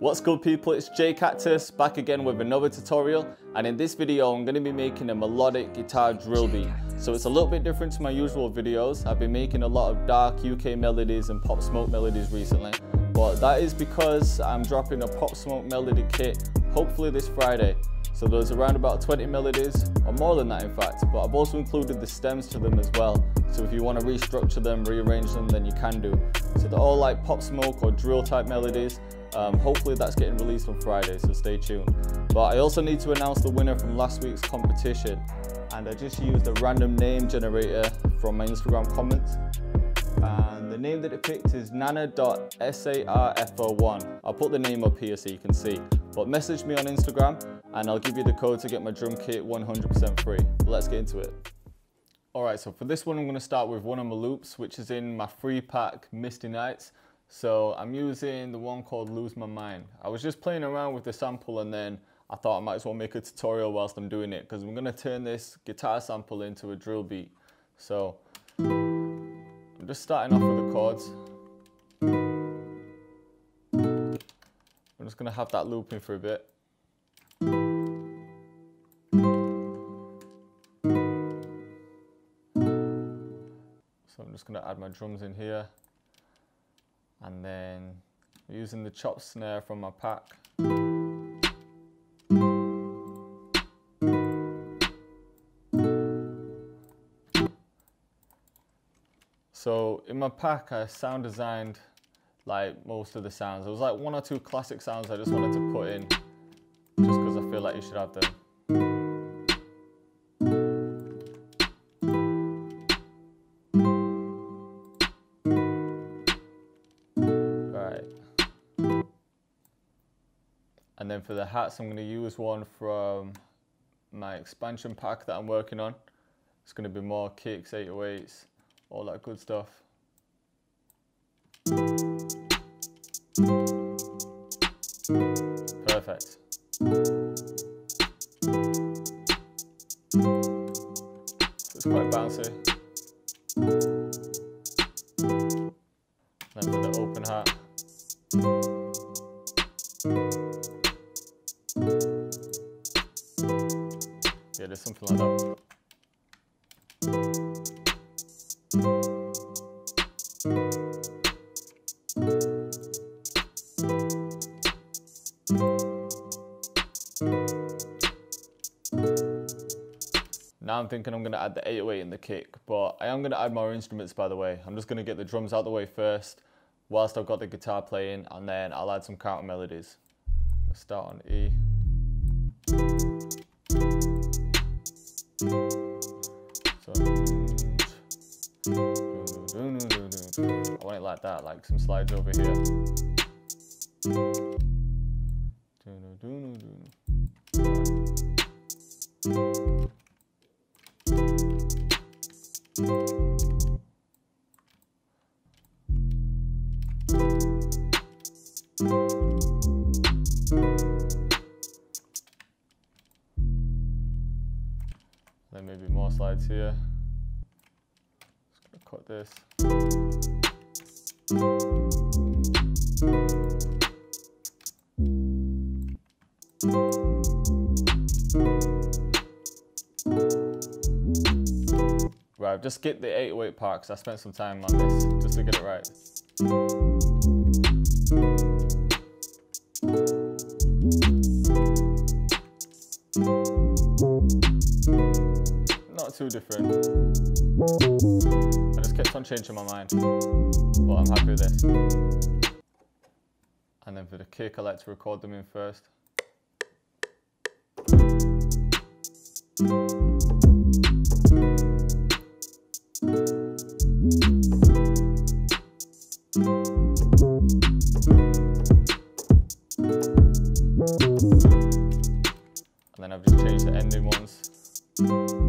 What's good people, it's Jay Cactus back again with another tutorial and in this video I'm going to be making a melodic guitar drill beat. So it's a little bit different to my usual videos. I've been making a lot of dark UK melodies and pop smoke melodies recently but that is because I'm dropping a pop smoke melody kit hopefully this Friday. So there's around about 20 melodies, or more than that in fact, but I've also included the stems to them as well. So if you want to restructure them, rearrange them, then you can do. So they're all like pop smoke or drill type melodies. Um, hopefully that's getting released on Friday, so stay tuned. But I also need to announce the winner from last week's competition. And I just used a random name generator from my Instagram comments. And the name that it picked is nana.sarfo1. I'll put the name up here so you can see. But message me on Instagram and I'll give you the code to get my drum kit 100% free. Let's get into it. Alright, so for this one I'm going to start with one of my loops, which is in my free pack Misty Nights. So I'm using the one called Lose My Mind. I was just playing around with the sample and then I thought I might as well make a tutorial whilst I'm doing it because I'm going to turn this guitar sample into a drill beat. So I'm just starting off with the chords. Just going to have that looping for a bit. So I'm just going to add my drums in here and then using the chop snare from my pack. So in my pack I sound designed like most of the sounds. There was like one or two classic sounds I just wanted to put in just because I feel like you should have them. Right. And then for the hats, I'm going to use one from my expansion pack that I'm working on. It's going to be more kicks, 808s, all that good stuff. Perfect. It's quite bouncy. Then for the open hat. Yeah, there's something like that. I'm thinking I'm going to add the 808 in the kick, but I am going to add more instruments by the way. I'm just going to get the drums out the way first, whilst I've got the guitar playing, and then I'll add some counter melodies. Let's start on E. I want it like that, like some slides over here. Here. Just cut this. Right, just get the 808 part because I spent some time on this just to get it right. Too different. I just kept on changing my mind, but I'm happy with this. And then for the kick, I like to record them in first. And then I've just changed the ending ones.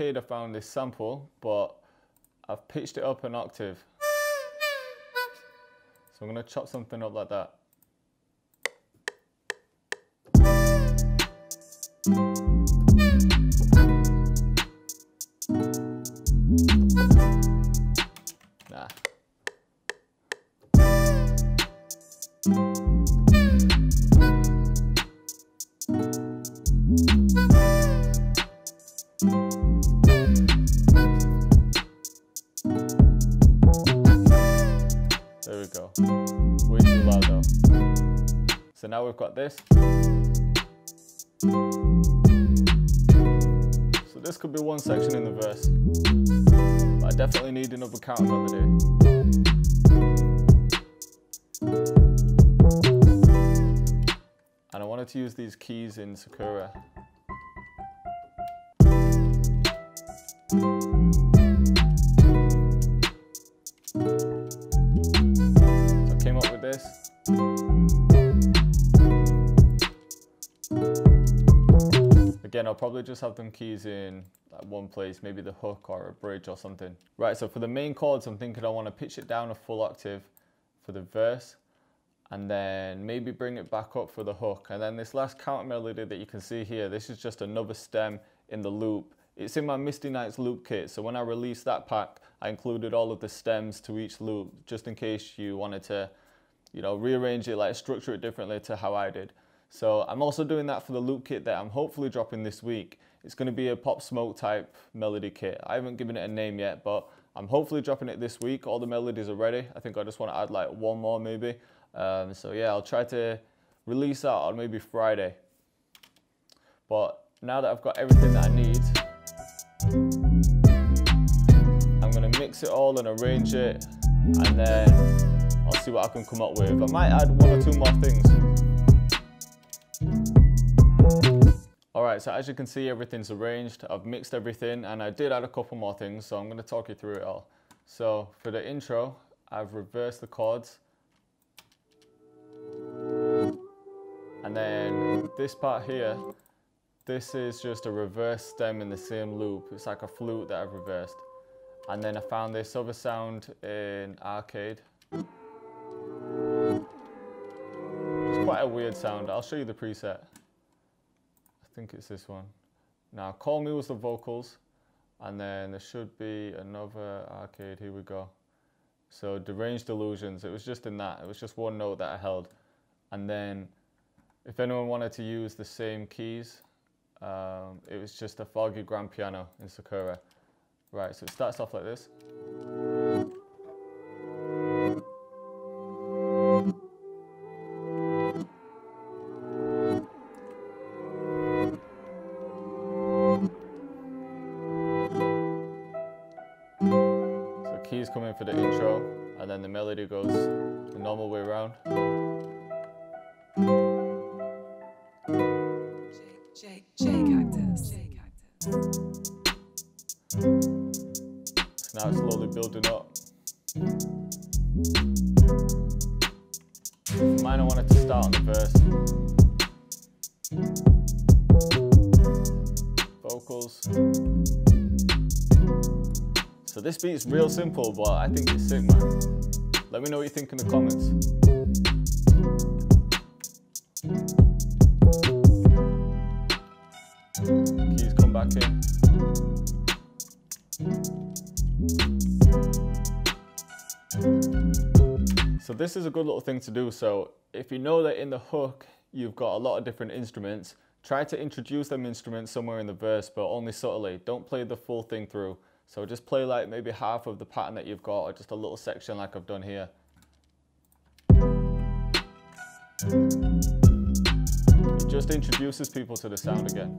I found this sample, but I've pitched it up an octave. So I'm gonna chop something up like that. So now we've got this. So this could be one section in the verse. But I definitely need another counter day. And I wanted to use these keys in Sakura. Again, I'll probably just have them keys in like one place, maybe the hook or a bridge or something. Right, so for the main chords, I'm thinking I want to pitch it down a full octave for the verse and then maybe bring it back up for the hook. And then this last counter melody that you can see here, this is just another stem in the loop. It's in my Misty Nights loop kit, so when I released that pack, I included all of the stems to each loop, just in case you wanted to, you know, rearrange it, like structure it differently to how I did. So I'm also doing that for the loop kit that I'm hopefully dropping this week. It's going to be a Pop Smoke type melody kit. I haven't given it a name yet, but I'm hopefully dropping it this week. All the melodies are ready. I think I just want to add like one more maybe. Um, so yeah, I'll try to release that on maybe Friday. But now that I've got everything that I need, I'm going to mix it all and arrange it and then I'll see what I can come up with. I might add one or two more things. Alright, so as you can see everything's arranged, I've mixed everything and I did add a couple more things so I'm going to talk you through it all. So for the intro, I've reversed the chords and then this part here, this is just a reverse stem in the same loop. It's like a flute that I've reversed. And then I found this other sound in Arcade. It's quite a weird sound. I'll show you the preset. I think it's this one. Now, Call Me was the vocals, and then there should be another arcade. Here we go. So, Deranged Illusions, it was just in that. It was just one note that I held. And then, if anyone wanted to use the same keys, um, it was just a foggy grand piano in Sakura. Right, so it starts off like this. Keys come in for the intro, and then the melody goes the normal way around. Now it's slowly building up. Mine, I wanted to start on the verse. Vocals. So this beat's real simple, but I think it's sick, man. Let me know what you think in the comments. Keys come back in. So this is a good little thing to do. So if you know that in the hook you've got a lot of different instruments, try to introduce them instruments somewhere in the verse, but only subtly. Don't play the full thing through. So just play like maybe half of the pattern that you've got or just a little section like I've done here. It just introduces people to the sound again.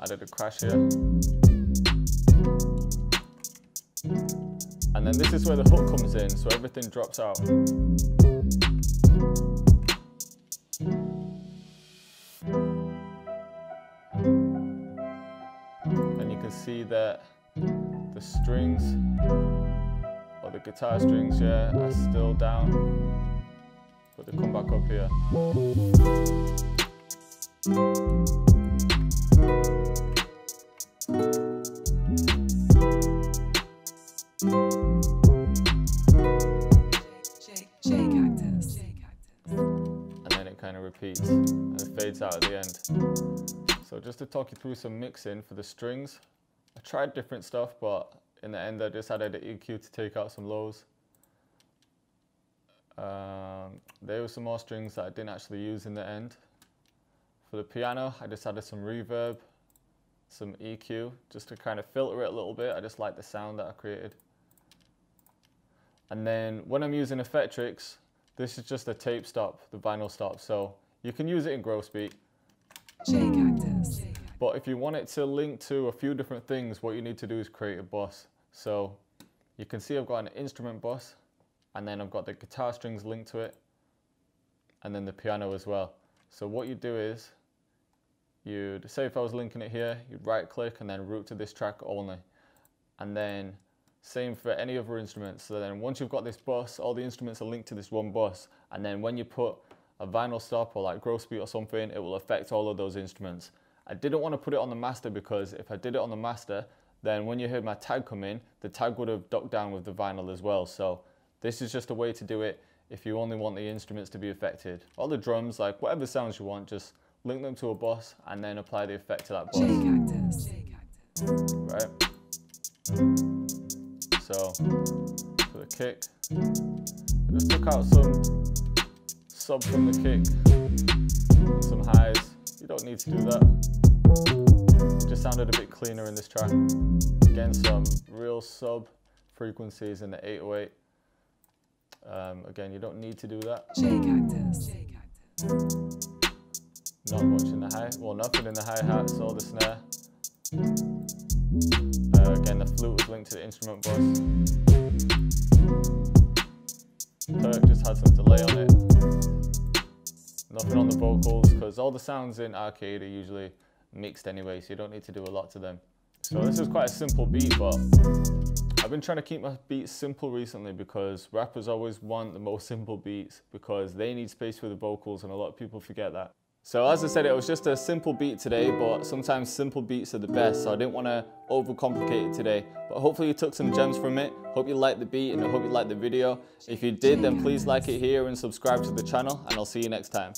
Added a crash here. And then this is where the hook comes in, so everything drops out. can see that the strings or the guitar strings, yeah, are still down, but they come back up here. And then it kind of repeats and it fades out at the end. So just to talk you through some mixing for the strings, I tried different stuff, but in the end I added an EQ to take out some lows. Um, there were some more strings that I didn't actually use in the end. For the piano, I just added some reverb, some EQ, just to kind of filter it a little bit. I just like the sound that I created. And then when I'm using Effectrix, this is just a tape stop, the vinyl stop. So you can use it in. Jay Cactus. But if you want it to link to a few different things, what you need to do is create a bus. So you can see I've got an instrument bus, and then I've got the guitar strings linked to it, and then the piano as well. So what you do is, you'd say if I was linking it here, you'd right click and then route to this track only. And then same for any other instruments. So then once you've got this bus, all the instruments are linked to this one bus. And then when you put a vinyl stop or like Gross Beat or something, it will affect all of those instruments. I didn't want to put it on the master because if I did it on the master, then when you heard my tag come in, the tag would have docked down with the vinyl as well. So this is just a way to do it if you only want the instruments to be affected. All the drums, like whatever sounds you want, just link them to a bus and then apply the effect to that bus. right? So for the kick, I just took out some sub from the kick, some highs. You don't need to do that. It just sounded a bit cleaner in this track. Again, some real sub frequencies in the 808. Um, again, you don't need to do that. Jay Cactus. Jay Cactus. Not much in the high, well, nothing in the hi hats or the snare. Uh, again, the flute was linked to the instrument bus. Perc just had some delay on it. Nothing on the vocals because all the sounds in arcade are usually mixed anyway, so you don't need to do a lot to them. So this is quite a simple beat, but I've been trying to keep my beats simple recently because rappers always want the most simple beats because they need space for the vocals and a lot of people forget that. So as I said, it was just a simple beat today, but sometimes simple beats are the best, so I didn't want to overcomplicate it today. But hopefully you took some gems from it. Hope you liked the beat and I hope you liked the video. If you did, then please like it here and subscribe to the channel, and I'll see you next time.